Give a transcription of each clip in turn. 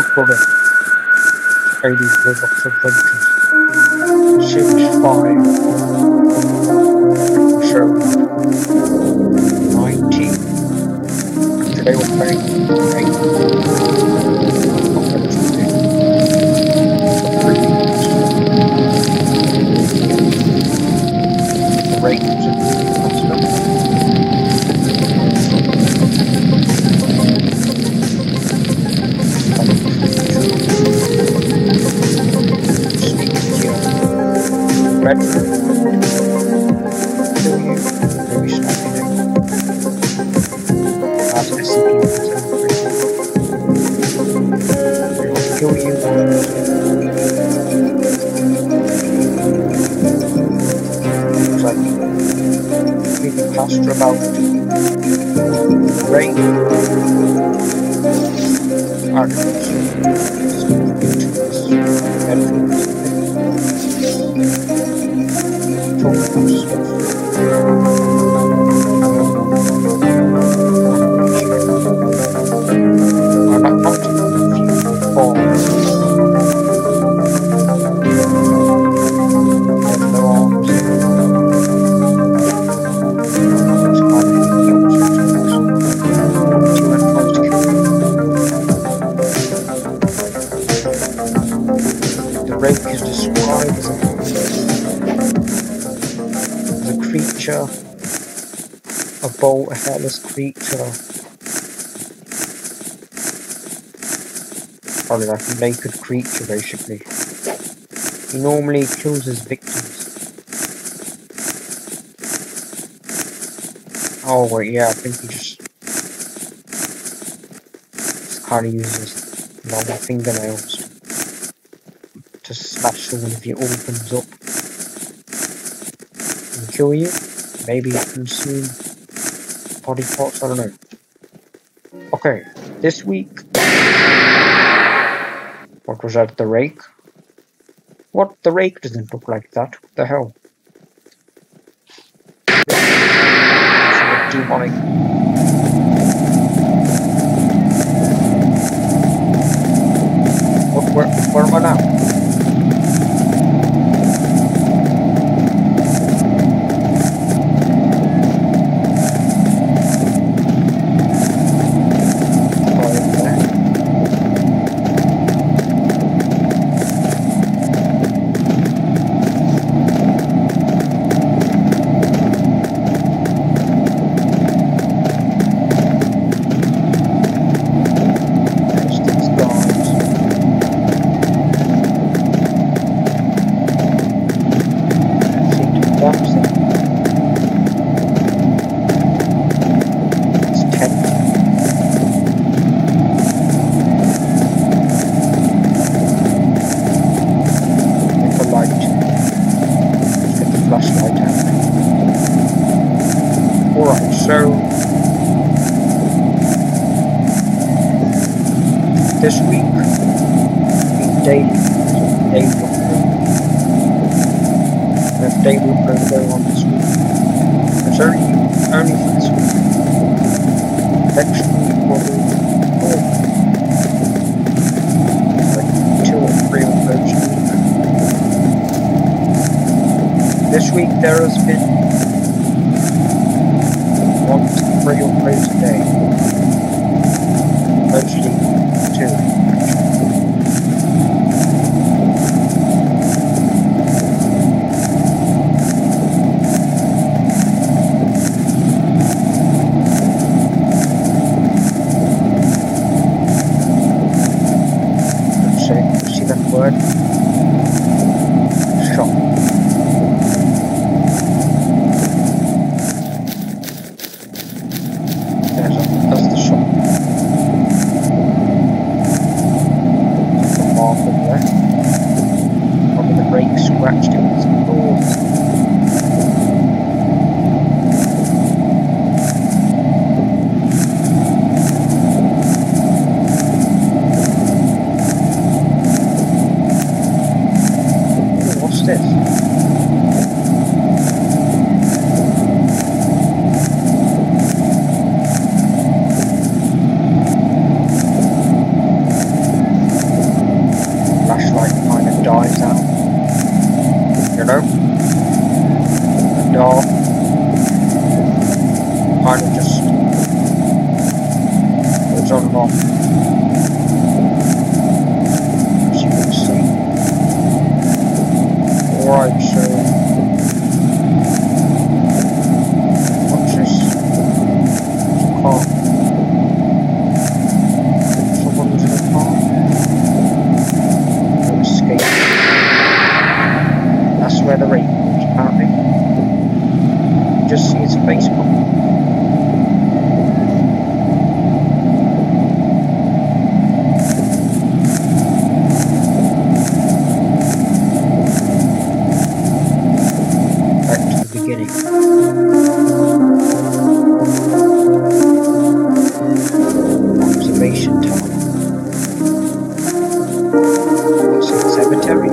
Brother? Ladies, Roblox Adventures. Series 5. Show 19. Today we're playing Rake. Redford. The a a hairless creature, probably like a naked creature basically. He normally kills his victims. Oh wait, yeah, I think he just, just kind of uses normal fingernails to slash someone if he opens up and kill you. Maybe consume body parts, I don't know. Okay, this week. What was that, the rake? What? The rake doesn't look like that. What the hell? Demonic. Where, where am I now? Right there. There's these guards. Seem to be dancing. It's tent. With the light. Let's get the flashlight out. Alright, so this week the daily daily upload. Daily upload going on this week. It's only for will be more. Like two or three. This week there has been one to three uploads a day. Mostly two. Let's see, it. secretary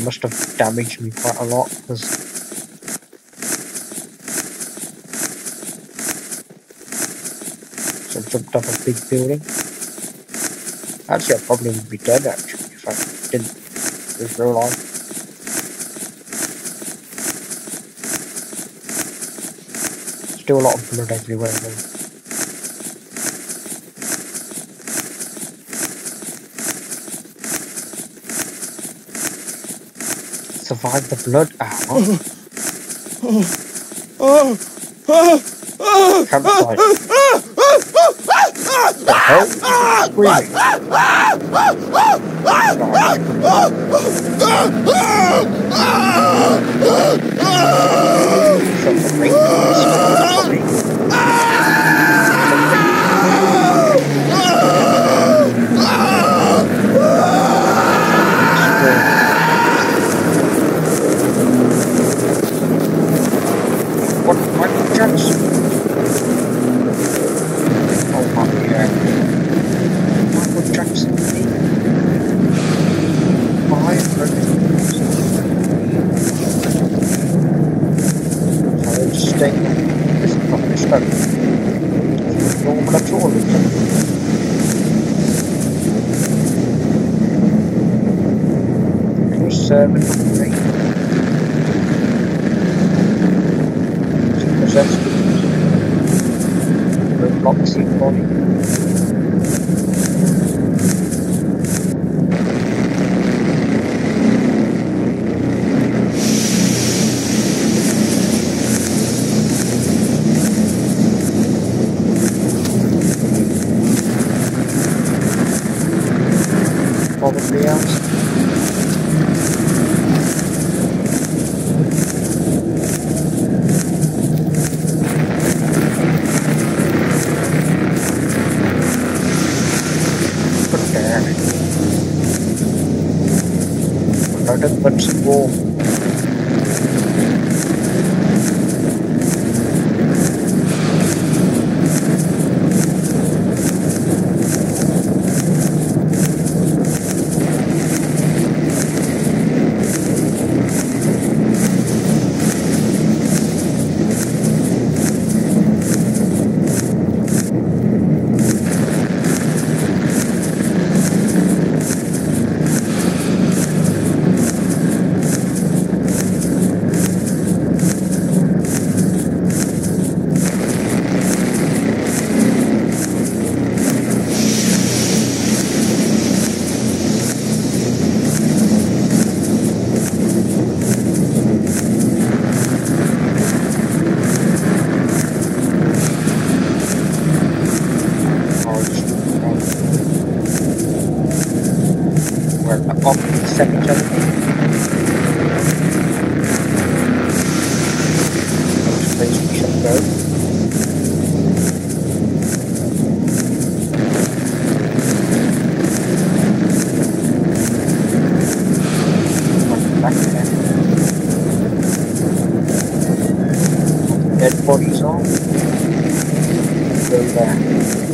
that must have damaged me quite a lot because I jumped off a big building. Actually, I probably would be dead actually if I didn't just realize. Still a lot of blood everywhere though. survive the blood hour. Campsite. the hell? Screaming. Karnataka, but el bolso del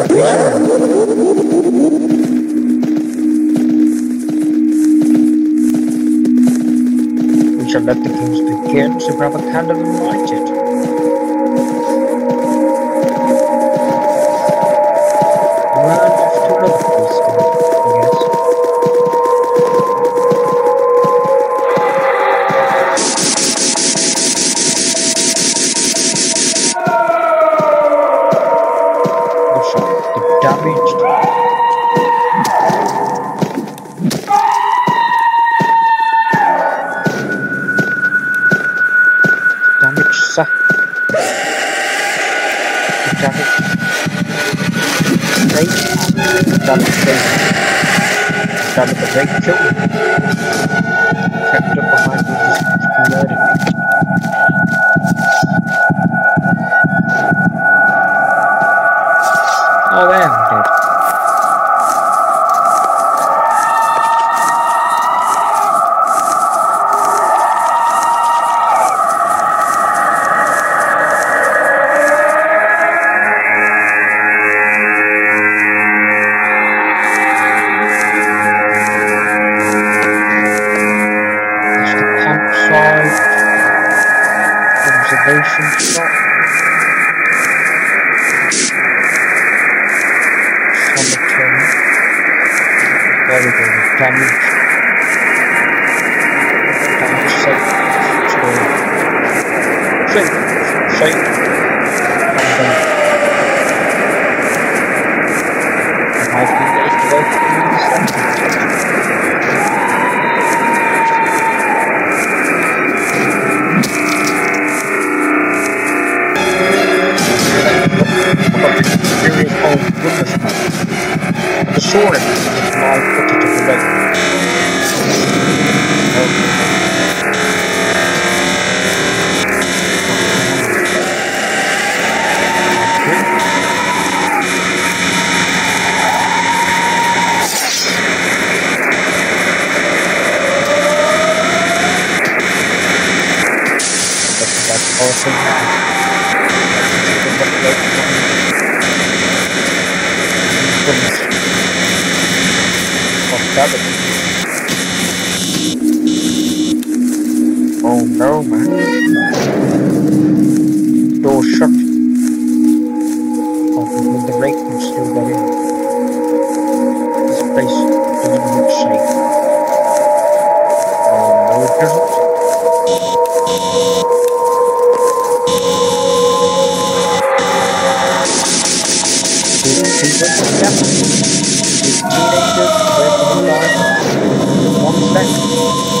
which let the to begin to propaganda and light it. massa. Done the up behind me. Just murdered me. Oh man. Yeah. Oh no, man. Door shut. Oh, with the rake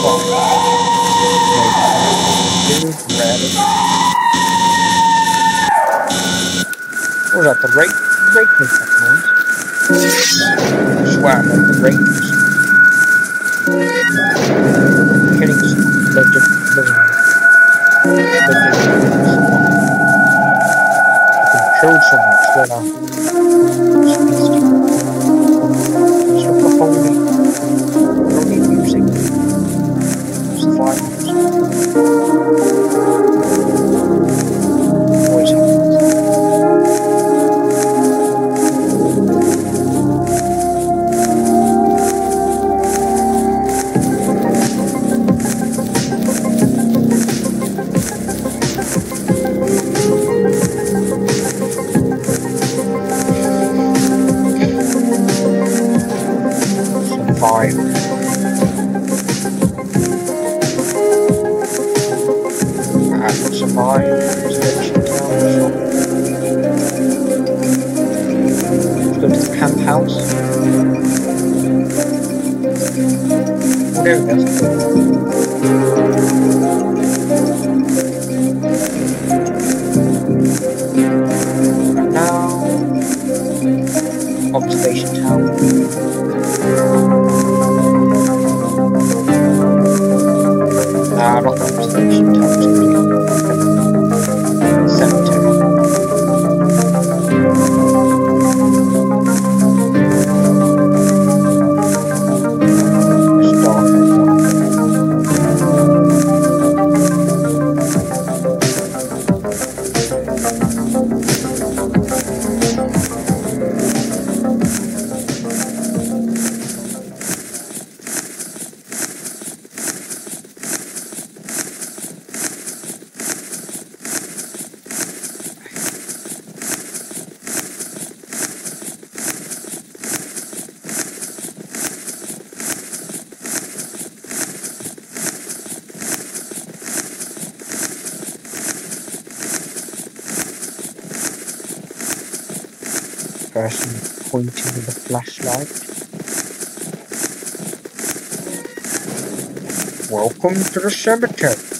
What was that, the makes that noise. Swear, like the rake is hitting legend. Legend You can kill someone straight And now, observation tower. Ah, not observation tower. Pointing with a flashlight. Welcome to the cemetery.